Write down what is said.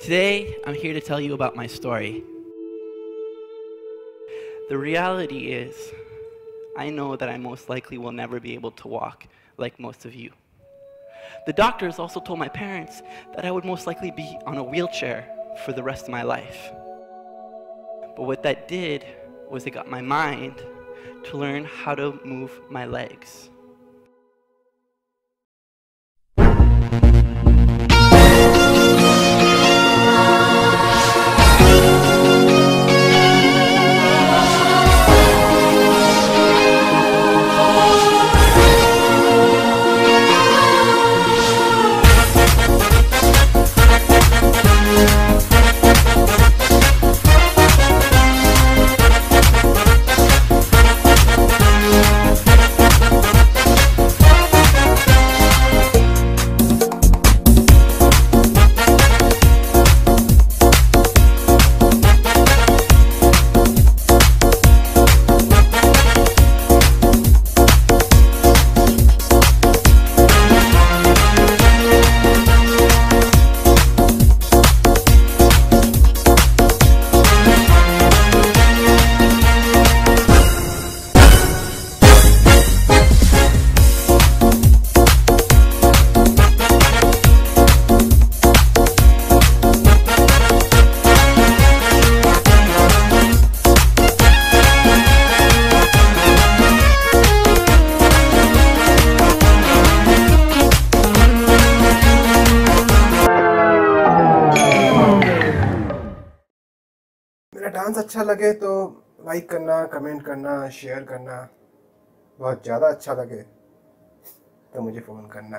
Today, I'm here to tell you about my story. The reality is, I know that I most likely will never be able to walk like most of you. The doctors also told my parents that I would most likely be on a wheelchair for the rest of my life. But what that did was it got my mind to learn how to move my legs. Dance अच्छा लगे तो like करना comment करना share करना, बहुत ज़्यादा अच्छा लगे तो मुझे फ़ोन करना।